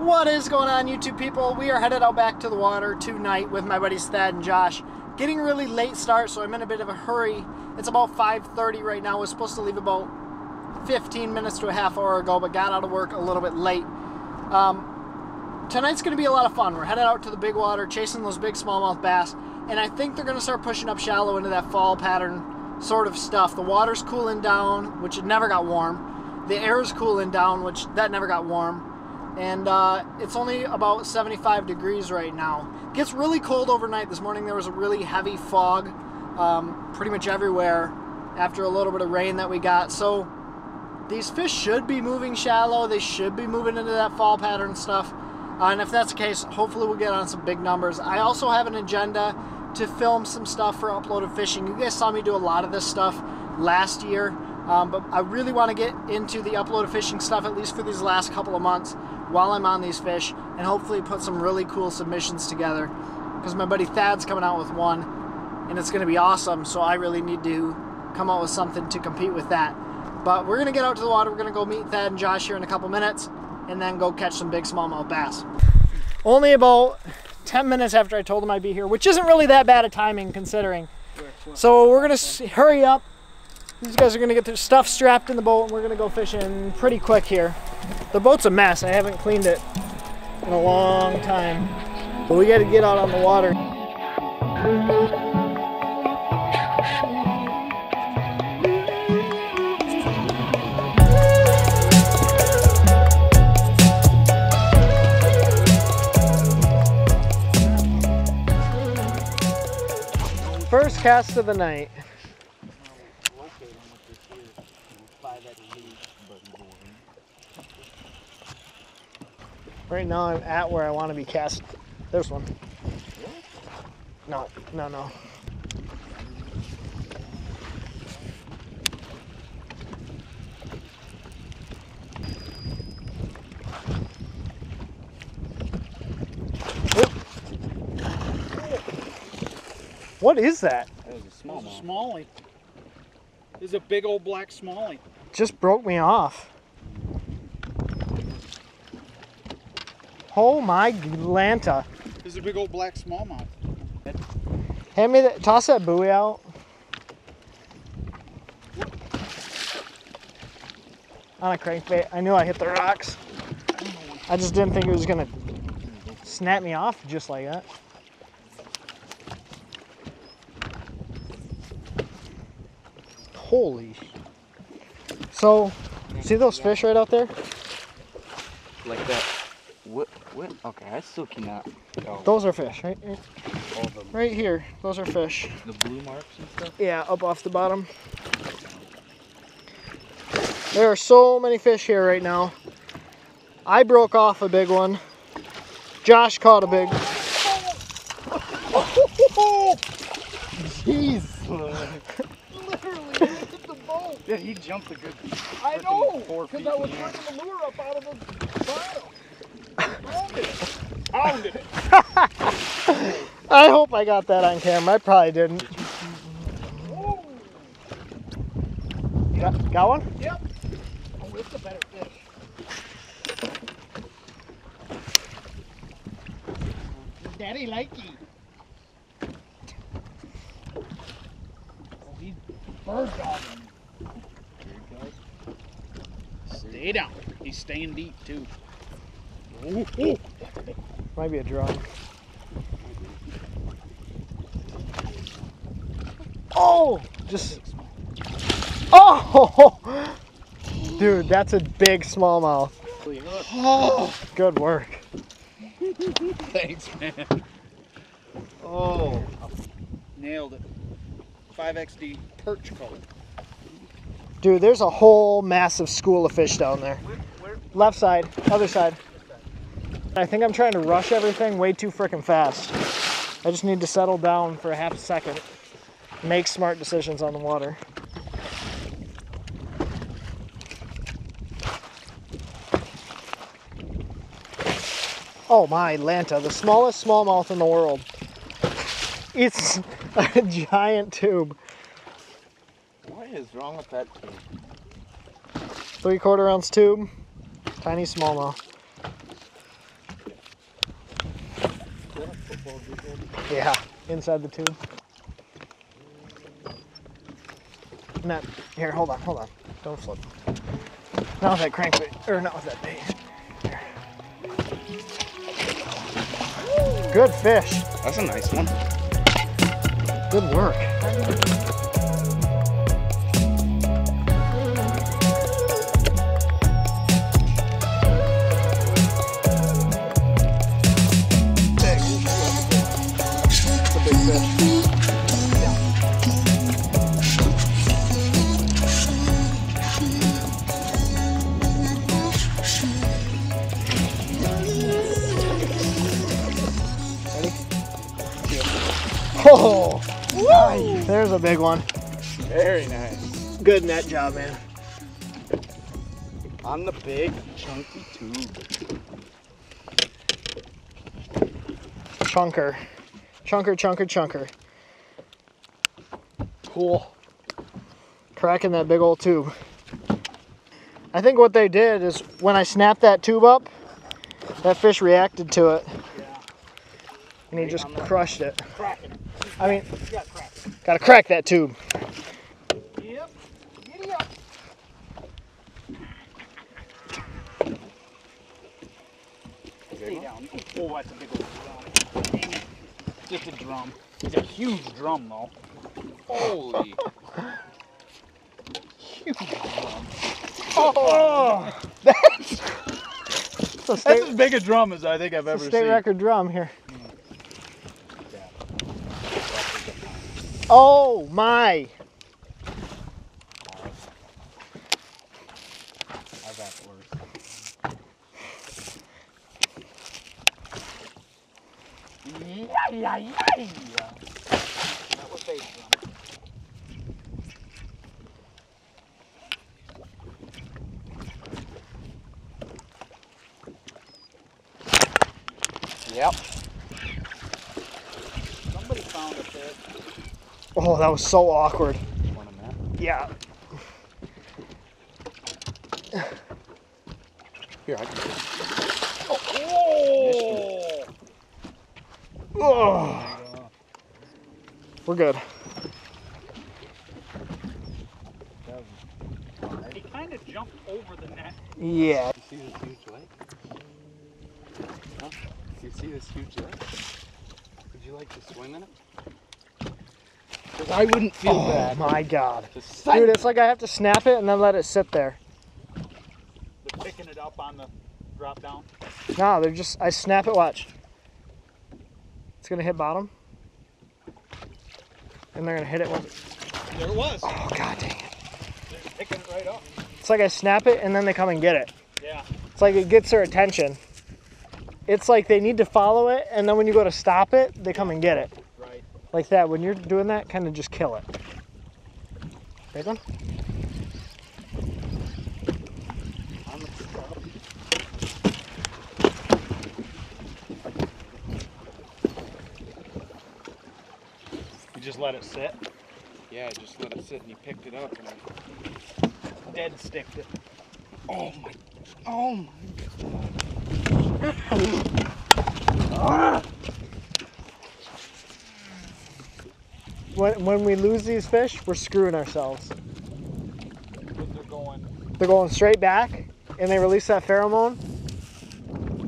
What is going on, YouTube people? We are headed out back to the water tonight with my buddies Thad and Josh. Getting really late start, so I'm in a bit of a hurry. It's about 5.30 right now. I was supposed to leave about 15 minutes to a half hour ago, but got out of work a little bit late. Um, tonight's going to be a lot of fun. We're headed out to the big water, chasing those big smallmouth bass, and I think they're going to start pushing up shallow into that fall pattern sort of stuff. The water's cooling down, which it never got warm. The air's cooling down, which that never got warm and uh, it's only about 75 degrees right now. Gets really cold overnight. This morning there was a really heavy fog um, pretty much everywhere after a little bit of rain that we got. So these fish should be moving shallow. They should be moving into that fall pattern stuff. Uh, and if that's the case, hopefully we'll get on some big numbers. I also have an agenda to film some stuff for uploaded fishing. You guys saw me do a lot of this stuff last year. Um, but I really want to get into the uploaded fishing stuff at least for these last couple of months while I'm on these fish and hopefully put some really cool submissions together. Because my buddy Thad's coming out with one and it's going to be awesome so I really need to come out with something to compete with that. But we're going to get out to the water we're going to go meet Thad and Josh here in a couple minutes and then go catch some big smallmouth bass. Only about 10 minutes after I told them I'd be here which isn't really that bad a timing considering. So we're going to hurry up these guys are to get their stuff strapped in the boat and we're to go fishing pretty quick here. The boat's a mess. I haven't cleaned it in a long time. But we got to get out on the water. First cast of the night. Right now I'm at where I want to be cast. There's one. No, no, no. What is that? That was a small There's a smallie. There's a big old black smallie. Just broke me off. Oh my Lanta. There's a big old black smallmouth. Hand me that, toss that buoy out. On a crankbait. I knew I hit the rocks. I just didn't think it was gonna snap me off just like that. Holy. So, see those fish right out there? Like that. What? What? Okay, I still cannot. Oh, Those are fish, right? all of. Right here. Those are fish. The blue marks and stuff. Yeah, up off the bottom. There are so many fish here right now. I broke off a big one. Josh caught a big. Jeez. Literally hit the boat. Yeah, he jumped a good. I know. Because I was the air. bringing the lure up out of the bottom. Pounded it. Pounded it. I hope I got that on camera. I probably didn't. Whoa. Got, got one? Yep. Oh, it's a better fish. Daddy likey. Oh, he's bird dogging. Stay down. He's staying deep too. Ooh, ooh. Might be a drum. Oh! Just. Oh! Dude, that's a big smallmouth. Oh, Good work. thanks, man. Oh, nailed it. 5XD perch color. Dude, there's a whole massive school of fish down there. Left side, other side. I think I'm trying to rush everything way too freaking fast. I just need to settle down for a half a second. Make smart decisions on the water. Oh my, Lanta, the smallest smallmouth in the world. It's a giant tube. What is wrong with that tube? Three quarter ounce tube, tiny smallmouth. Yeah, inside the tube. Not here. Hold on, hold on. Don't flip. Not with that crankbait, or not with that bait. Here. Good fish. That's a nice one. Good work. Oh, nice. there's a big one. Very nice. Good net job, man. On the big chunky tube. Chunker. Chunker, chunker, chunker. Cool. Cracking that big old tube. I think what they did is when I snapped that tube up, that fish reacted to it. And he just crushed it. Cracking. I mean, crack. gotta crack that tube. Yep. Giddy up. Stay down. Oh, that's a big old drum. Dang it. Just a drum. It's a huge drum, though. Holy. Huge drum. Oh, oh. that's, it's a That's as big a drum as I think I've it's ever a state seen. record drum here. Hmm. Oh my! I've had worse. That was big drum. Yep. Somebody found a fish. Oh, that was so awkward. One of them. Yeah. Here, I can it. Oh! Oh, we're good. He kind of jumped over the net. Yeah. You see this huge leg? Huh? You see this huge leg? Would you like to swim in it? 'Cause I wouldn't feel Oh bad. my god. Dude, it's like I have to snap it and then let it sit there. They're picking it up on the drop down. No, they're just, I snap it, watch. Gonna hit bottom. And they're gonna hit it when, There it was. oh god dang it. They're picking it right up. It's like I snap it and then they come and get it. Yeah. It's like it gets their attention. It's like they need to follow it and then when you go to stop it, they come and get it. Right. Like that, when you're doing that, kind of just kill it. Big one? You just let it sit. Yeah, I just let it sit and you picked it up and I, Dead sticked it. Oh my oh my When, when we lose these fish, we're screwing ourselves. They're going They're going straight back and they release that pheromone.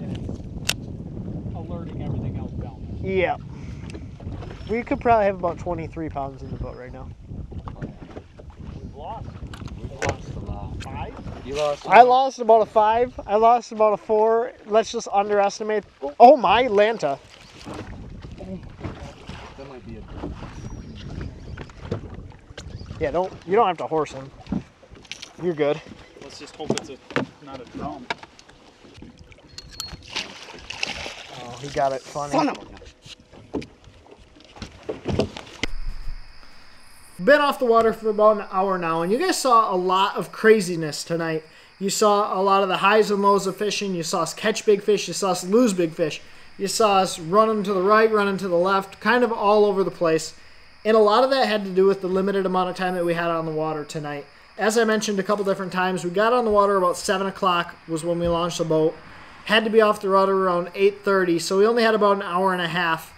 and it's alerting everything else down there. Yeah. We could probably have about 23 pounds in the boat right now. We've lost We've lost a lot. five. You lost I lost about a five. I lost about a four. Let's just underestimate. Oh my, Lanta. That might be a Yeah, don't you don't have to horse him. You're good. Let's just hope it's a not a drum. Oh, he got it funny. son of a Been off the water for about an hour now, and you guys saw a lot of craziness tonight. You saw a lot of the highs and lows of fishing. You saw us catch big fish. You saw us lose big fish. You saw us running to the right, running to the left, kind of all over the place. And a lot of that had to do with the limited amount of time that we had on the water tonight. As I mentioned a couple different times, we got on the water about 7 o'clock was when we launched the boat. Had to be off the water around 8:30, so we only had about an hour and a half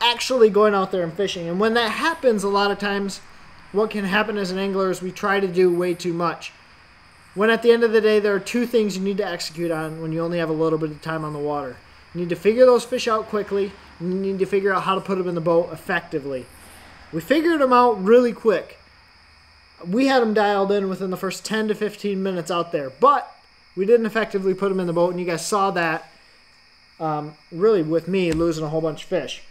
actually going out there and fishing. And when that happens, a lot of times, what can happen as an angler is we try to do way too much. When at the end of the day, there are two things you need to execute on when you only have a little bit of time on the water. You need to figure those fish out quickly, you need to figure out how to put them in the boat effectively. We figured them out really quick. We had them dialed in within the first 10 to 15 minutes out there, but we didn't effectively put them in the boat, and you guys saw that um, really with me losing a whole bunch of fish.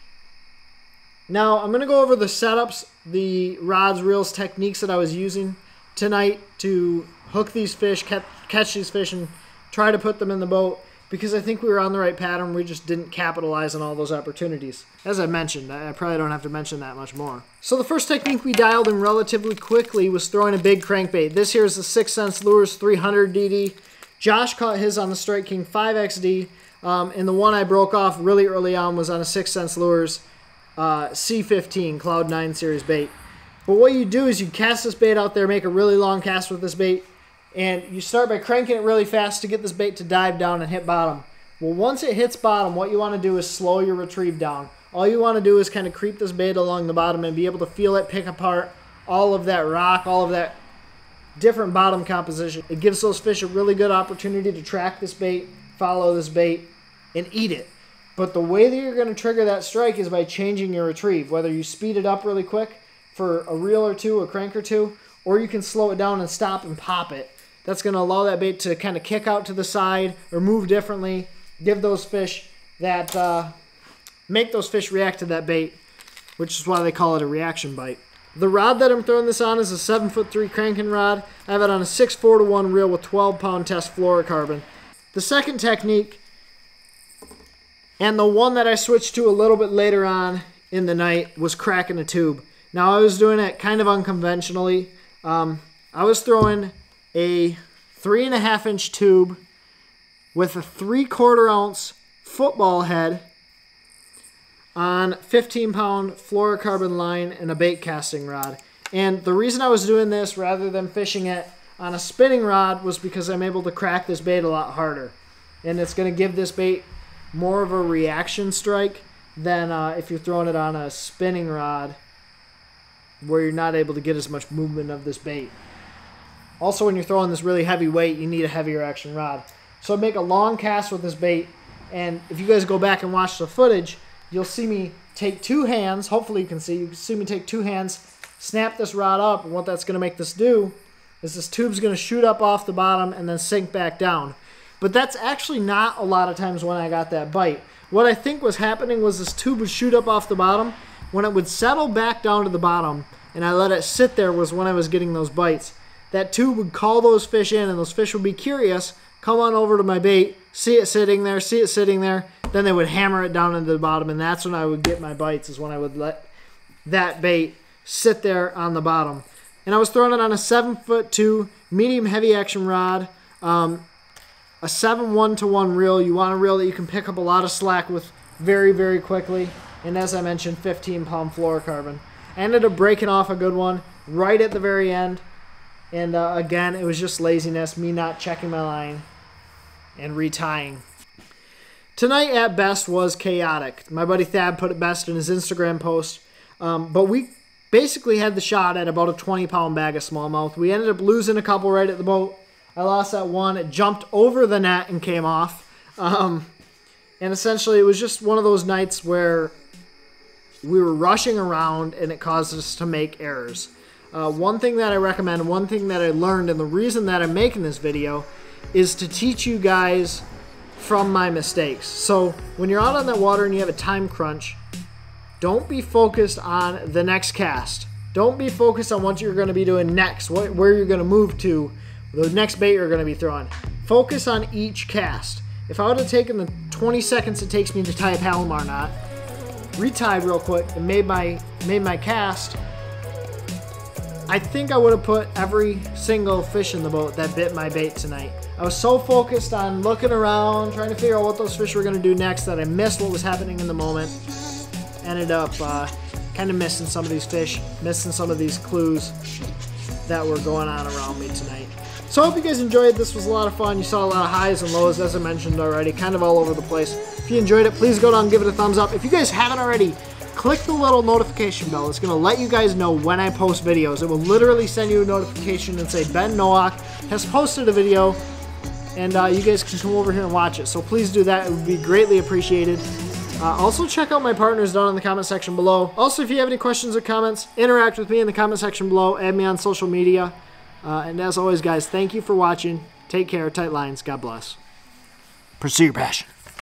Now, I'm going to go over the setups, the rods, reels, techniques that I was using tonight to hook these fish, catch these fish, and try to put them in the boat because I think we were on the right pattern. We just didn't capitalize on all those opportunities. As I mentioned, I probably don't have to mention that much more. So the first technique we dialed in relatively quickly was throwing a big crankbait. This here is the 6 Sense Lures 300 DD. Josh caught his on the Strike King 5XD, um, and the one I broke off really early on was on a 6 Sense Lures uh, C15 Cloud 9 series bait. But what you do is you cast this bait out there, make a really long cast with this bait, and you start by cranking it really fast to get this bait to dive down and hit bottom. Well, once it hits bottom, what you want to do is slow your retrieve down. All you want to do is kind of creep this bait along the bottom and be able to feel it pick apart all of that rock, all of that different bottom composition. It gives those fish a really good opportunity to track this bait, follow this bait, and eat it. But the way that you're going to trigger that strike is by changing your retrieve, whether you speed it up really quick for a reel or two, a crank or two, or you can slow it down and stop and pop it. That's going to allow that bait to kind of kick out to the side or move differently, give those fish that, uh, make those fish react to that bait, which is why they call it a reaction bite. The rod that I'm throwing this on is a 7 foot 3 cranking rod. I have it on a 6 4 to 1 reel with 12 pound test fluorocarbon. The second technique and the one that I switched to a little bit later on in the night was cracking a tube. Now I was doing it kind of unconventionally. Um, I was throwing a three and a half inch tube with a three quarter ounce football head on 15 pound fluorocarbon line and a bait casting rod. And the reason I was doing this rather than fishing it on a spinning rod was because I'm able to crack this bait a lot harder. And it's going to give this bait more of a reaction strike than uh, if you're throwing it on a spinning rod where you're not able to get as much movement of this bait. Also, when you're throwing this really heavy weight, you need a heavier action rod. So I make a long cast with this bait, and if you guys go back and watch the footage, you'll see me take two hands. Hopefully, you can see. You can see me take two hands, snap this rod up, and what that's going to make this do is this tube's going to shoot up off the bottom and then sink back down. But that's actually not a lot of times when I got that bite. What I think was happening was this tube would shoot up off the bottom. When it would settle back down to the bottom and I let it sit there was when I was getting those bites. That tube would call those fish in and those fish would be curious, come on over to my bait, see it sitting there, see it sitting there, then they would hammer it down into the bottom and that's when I would get my bites is when I would let that bait sit there on the bottom. And I was throwing it on a seven foot two medium heavy action rod. Um, a 7 1 to 1 reel. You want a reel that you can pick up a lot of slack with very, very quickly. And as I mentioned, 15 pound fluorocarbon. Ended up breaking off a good one right at the very end. And uh, again, it was just laziness, me not checking my line and retying. Tonight at best was chaotic. My buddy Thad put it best in his Instagram post. Um, but we basically had the shot at about a 20 pound bag of smallmouth. We ended up losing a couple right at the boat. I lost that one. It jumped over the net and came off. Um, and essentially, it was just one of those nights where we were rushing around and it caused us to make errors. Uh, one thing that I recommend, one thing that I learned, and the reason that I'm making this video is to teach you guys from my mistakes. So when you're out on that water and you have a time crunch, don't be focused on the next cast. Don't be focused on what you're going to be doing next, what, where you're going to move to, the next bait you're going to be throwing. Focus on each cast. If I would have taken the 20 seconds it takes me to tie a Palomar knot, retied real quick, and made my made my cast, I think I would have put every single fish in the boat that bit my bait tonight. I was so focused on looking around, trying to figure out what those fish were going to do next that I missed what was happening in the moment. Ended up uh, kind of missing some of these fish, missing some of these clues that were going on around me tonight. So I hope you guys enjoyed. This was a lot of fun. You saw a lot of highs and lows, as I mentioned already, kind of all over the place. If you enjoyed it, please go down and give it a thumbs up. If you guys haven't already, click the little notification bell. It's going to let you guys know when I post videos. It will literally send you a notification and say Ben Nowak has posted a video, and uh, you guys can come over here and watch it. So please do that. It would be greatly appreciated. Uh, also, check out my partners down in the comment section below. Also, if you have any questions or comments, interact with me in the comment section below. Add me on social media. Uh, and as always, guys, thank you for watching. Take care. Tight lines. God bless. Pursue your passion.